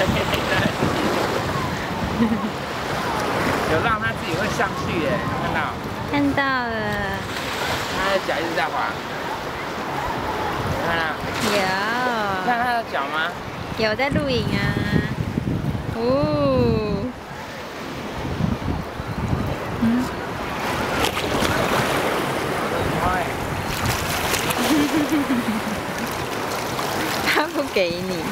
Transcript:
有让它自己会上去耶，看到？看到了。它的脚一直在滑。看到？有。看它的脚吗？有在录影啊。哦。他不给你。